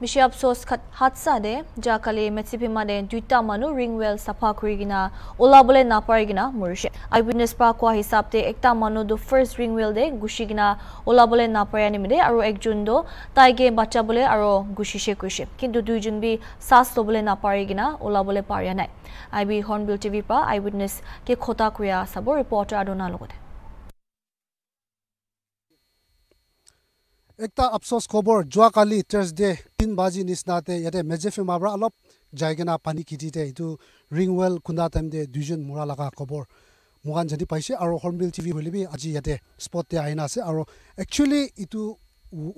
মিশে আফসোস হাদসা দে যা কালি মেসিপি মানে দুইটা মানু রিংওয়েল সাফা করি গিনা ওলা বলে না গিনা মরিছে আই উইটনেস পা কোয়া হিসাব তে একটা মানু দো ফার্স্ট দে গুছি গিনা ওলা বলে না পারি নিমিদে আৰু একজন দো তাইগে বাচ্চা বলে আৰু গুছিছে কৈছে কিন্তু দুইজন বি সাস লবলে না পারি গিনা ওলা বলে পারিয়া নাই আই বি হর্নবিল টিভি পা আই উইটনেস কে খোতা করিয়া চাব ৰিপৰ্টাৰ আদনা লগতে একটা আফসোস খবৰ যোৱাকালি থাৰ্ছডে তিন বাজি নিচিনাতে ইয়াতে মেজেফিমাৰ পৰা অলপ যাই কিনে পানী খেতিতে এইটো ৰিংৱেল খুন্দা টাইমতে দুইজন মৰা লগা খবৰ মোকান যদি পাইছে আৰু হৰ্ণবিল টিভি হ'লে আজি ইয়াতে স্পটতে আহি আছে আৰু একচুৱেলি এইটো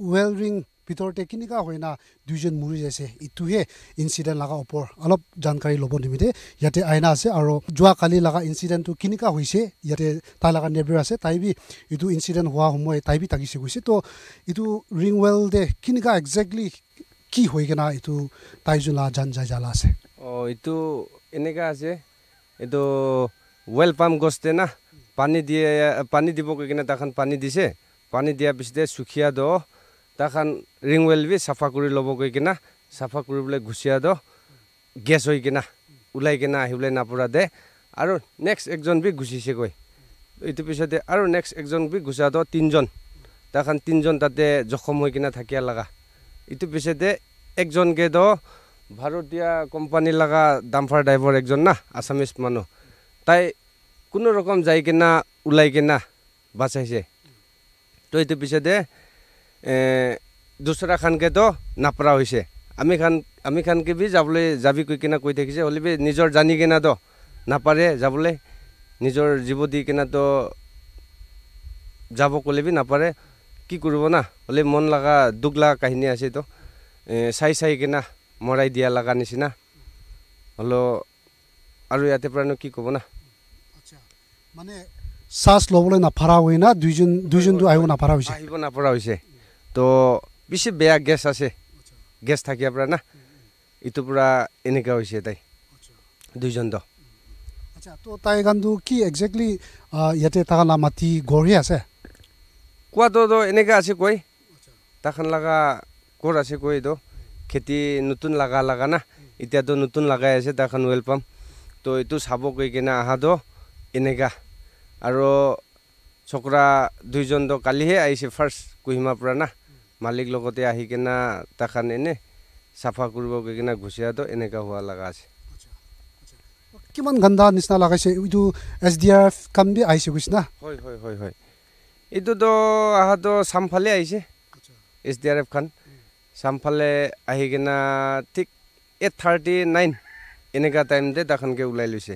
ৱেল ৰিং ভিতৰতে কেনেকুৱা হয় না দুইজন মৰি যাইছে ইটোহে ইনচিডেণ্ট লগা ওপৰ অলপ জানকাৰী ল'ব নিমিতে ইয়াতে আইনা আছে আৰু যোৱাকালি লগা ইনচিডেণ্টটো কেনেকুৱা হৈছে ইয়াতে তাই লগা নেবাৰ আছে তাই বি এইটো ইনচিডেণ্ট হোৱা সময় তাই বি তাকিছে গৈছে। তো এইটো ৰিং ৱেল দে কেনেকুৱা একজেক্টলি কি হৈ কিনে এইটো তাইজোলা জান যাই জালা আছে? অঁ এইটো এনেকুৱা আছে এইটো ৱেল পাম্প গছতে না পানী দিয়ে পানী দিব কৈ কিনে তাখন পানী দিছে পানী দিয়াৰ পিছতে চুখীয়া দ তাখান ৰিং ৱেল বি চাফা কৰি ল'ব গৈ কিনা চাফা কৰিবলৈ গুচিয়া দ গেছ হৈ কিনা ওলাই কিনা আহিবলৈ নাপৰা দে। আৰু নেক্সট একজন বি গুচিছেগৈ এইটো পিছতে আৰু নেক্সট একজন বি গুচা দ তিনিজন। তাখান তিনিজন তাতে জখম হৈ কিনা থাকিয়া লগা। ইটো পিছতে একজনকে দ ভাৰতীয় কোম্পানী লগা ডাম্পাৰ ড্ৰাইভাৰ একজন না আছামিজ মানুহ। তাই কোনো ৰকম যাই কিনা ওলাই কিনা বাচাইছে। তো এইটো পিছতে দুচৰা খানকেতো নাপৰা হৈছে। আমি খান আমি খানকে বি যাবলৈ যাবি কৈ কিনা কৈ থাকিছে হ'লে বি নিজৰ জানি কিনাতো নাপাৰে যাবলৈ। নিজৰ জীৱ দি কিনাতো যাব ক'লে বি নাপাৰে। কি কৰিব না? হ'লে মন লগা দুখ লগা কাহিনী আছেতো চাই চাই কিনা মৰাই দিয়া লগা নিচিনা। হ'লেও আৰু ইয়াতে পৰানো কি ক'ব না? মানে চাৰ্জ ল'বলৈ নাপাৰা হৈ না দুইজন দুইজনটো আহিব নাপাৰা হৈছে। আহিব নাপৰা হৈছে। তো বেছি বেয়া গেছ আছে। গেছ থাকিয়া পৰা না? ইটোৰ পৰা এনেকুৱা হৈছে তাই। দুইজনটো আচ্ছা তো তাই গানটো কি একজেক্টলি ইয়াতে তাৰ মাটি গঢ়ি আছে? কোৱাটোতো এনেকৈ আছে কৈ। তাখান লগা ক'ত আছে কৈ এইটো খেতি নতুন লগা লগা না? এতিয়াতো নতুন লগাই আছে তাখান ৱেল পাম্প তো এইটো চাব কৈ কিনে অহাটো এনেকুৱা আৰু চকৰা দুইজনটো কালিহে আহিছে ফাৰ্ষ্ট কুহিমাৰ পৰা না? মালিক লগতে আহি কিনে তাখান এনে চাফা কৰিব গৈ কিনে ঘুচিয়াটো এনেকুৱা হোৱা লগা আছে। কিমান গান্দা নিচিনা লগাইছে? এইটো এছ ডি আৰ এফ কাম বি আহিছে গৈছে না? হয় হয় হয় হয়। এইটোতো অহাটো চামফালে আহিছে। এছ ডি আৰ এফ খান। চামফালে আহি কিনে ঠিক এইট থাৰ্টি নাইন এনেকুৱা টাইমতে তাখানকে ওলাই লৈছে।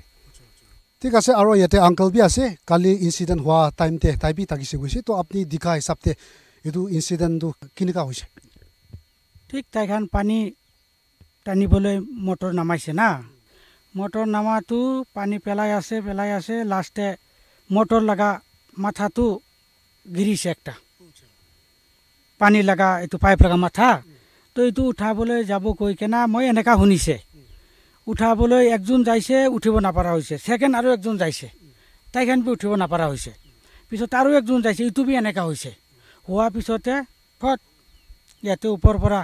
ঠিক আছে আৰু ইয়াতে আংকল বি আছে। কালি ইনচিডেণ্ট হোৱা টাইমতে তাই বি তাকিছে গৈছে তো আপুনি দিখা হিচাপতে এইটো ইনচিডেণ্টটো কেনেকুৱা হৈছে? ঠিক তাইখান পানী টানিবলৈ মটৰ নামাইছে না। মটৰ নামাটো পানী পেলাই আছে পেলাই আছে লাষ্টে মটৰ লগা মাথাটো গিৰিছে একটা। পানী লগা এইটো পাইপ লগা মাথা। তো এইটো উঠাবলৈ যাব কৈ কেনে মই এনেকুৱা শুনিছে। উঠাবলৈ একজন যাইছে উঠিব নাপাৰা হৈছে। ছেকেণ্ড আৰু একজন যাইছে। তাইখান উঠিব নাপাৰা হৈছে। পিছত আৰু একজন যাইছে ইটো বি এনেকুৱা হৈছে। হোৱাৰ পিছতে ফট ইয়াতে ওপৰৰ পৰা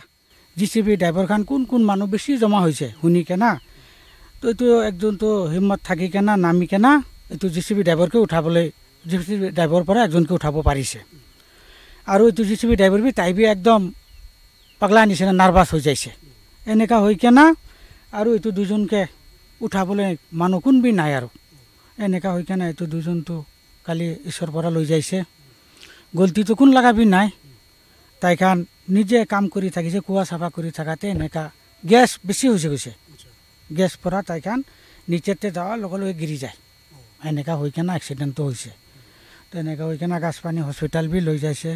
জি চি বি ড্ৰাইভাৰখন কোন কোন মানুহ বেছি জমা হৈছে শুনি কেনা? তো এইটো একজনটো হিম্মত থাকি কেনা নামি কেনা এইটো জি চি বি ড্ৰাইভাৰকে উঠাবলৈ জি চি বি ড্ৰাইভাৰৰ পৰা একজনকে উঠাব পাৰিছে। আৰু এইটো জি চি বি ড্ৰাইভাৰ বি তাই বি একদম পাগলা নিচিনা নাৰ্ভাছ হৈ যাইছে। এনেকুৱা হৈ কেনা আৰু এইটো দুজনকে উঠাবলৈ মানুহ কোনবি নাই আৰু। এনেকুৱা হৈ কেনে এইটো দুজনটো কালি ঈশ্বৰৰ পৰা লৈ যাইছে। গলটিটো কোন লগাবি? নাই। তাইখান নিজে কাম কৰি থাকিছে কুঁৱা চাফা কৰি থকাতে এনেকুৱা গেছ বেছি হৈছে গৈছে। গেছ পৰা তাইখান নিচেতে যাৱাৰ লগে লগে গিৰি যায়। এনেকুৱা হৈ কেনে এক্সিডেণ্টটো হৈছে। তো এনেকুৱা হৈ কেনে গাছপানী হস্পিটেল বি লৈ যাইছে।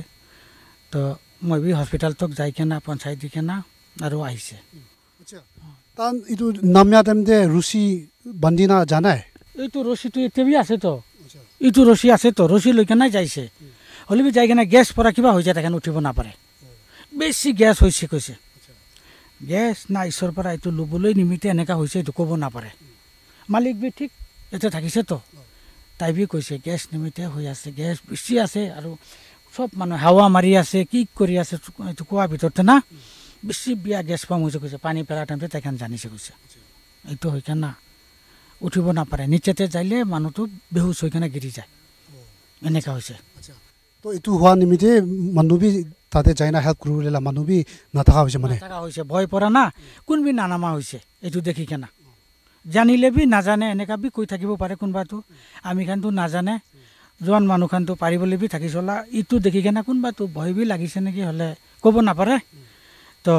তো মই বি হস্পিটেলটোক যাই কেনে পঞ্চায়ত দি কেনে আৰু আহিছে। তান এইটো নামিয়া টাইমতে ৰুচি বান্ধিনা জানাই? এইটো ৰছীটো এতিয়া বি আছেতো এইটো ৰছী আছেতো ৰছী লৈ কেনে যাইছে। হ'লে বি যাই কেনে গেছ পৰা কিবা হৈ যায় তেখেত উঠিব নাপাৰে। বেছি গেছ হৈছে কৈছে। গেছ না ঈশ্বৰৰ পৰা এইটো ল'বলৈ নিমিত্তে এনেকুৱা হৈছে এইটো ক'ব নাপাৰে। মালিক বি ঠিক ইয়াতে থাকিছেতো তাই বি কৈছে গেছ নিমিত্তে হৈ আছে গেছ বেছি আছে আৰু চব মানুহে হাৱা মাৰি আছে কি কৰি আছে এইটো কোৱাৰ ভিতৰতে না বেছি বিয়া গেছ পাম হৈছে কৈছে পানী পেলা টাইমতে তাইখান জানিছে কৈছে। এইটো হৈ কেনে উঠিব নাপাৰে। নিচেতে যাইলে মানুহটো বেহুচ হৈ কেনে গিৰি যায়। এনেকুৱা হৈছে। তো এইটো হোৱা নিমিত্তে মানুহ বি তাতে যাই না হেল্প কৰিবলৈ মানুহ বি নাথাকা হৈছে মানে হৈছে ভয় পৰা না কোনবি নানামা হৈছে এইটো দেখি কেনে জানিলে বি নাজানে এনেকুৱা বি কৈ থাকিব পাৰে কোনোবাটো আমি খানতো নাজানে যোৱান মানুহখানতো পাৰিবলৈ বি থাকি চলা ইটো দেখি কেনে কোনোবাটো ভয় বি লাগিছে নেকি হ'লে ক'ব নাপাৰে তো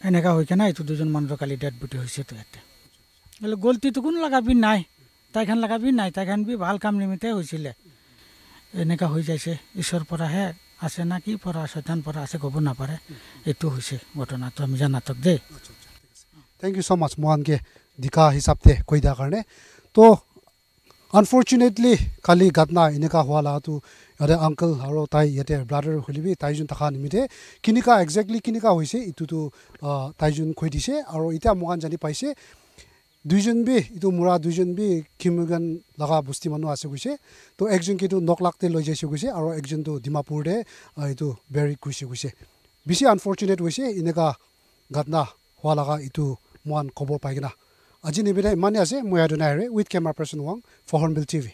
এনেকুৱা হৈ কেনে এইটো দুজন মানুহৰ কালি ডেড বডি হৈছেতো ইয়াতে বোলে গল্টিটো কোনো লগাবি নাই তাইখান লগাবি নাই তাইখান বি ভাল কাম নিমিত্তে হৈছিলে এনেকুৱা হৈ যাইছে ঈশ্বৰৰ পৰাহে আছে না কি পৰা শৈতান পৰা আছে ক'ব নাপাৰে। এইটো হৈছে ঘটনাটো আমি জানাতক দেই। থেংক ইউ ছ' মাছ মহানকে দিকা হিচাপতে কৈ দিয়াৰ কাৰণে। তো আনফৰ্চুনেটলি কালি ঘটনা এনেকুৱা হোৱা লগাটো ইয়াতে আংকল আৰু তাই ইয়াতে ব্ৰাদাৰ খুলিবি তাইযোন থকা নিমিত্তে কেনেকুৱা একজেক্টলি কেনেকুৱা হৈছে এইটোতো তাইযোন কৈ দিছে আৰু এতিয়া মহান জানি পাইছে। দুইজন বি এইটো মৰা দুইজন বি খিমগান লগা বস্তি মানুহ আছে গৈছে তো একজনকেতো নক লাখতে লৈ যাইছে গৈছে আৰু একজনটো ডিমাপুৰতে এইটো বেৰি গৈছে গৈছে বেছি আনফৰ্চুনেট হৈছে এনেকুৱা ঘটনা হোৱা লগা এইটো মহান খবৰ পাই কিনা আজি নিবেদন ইমানেই আছে মই আদনাইৰে উইথ কেমেৰা পাৰ্চন ওৱাং ফৰ হৰ্ণবিল টিভি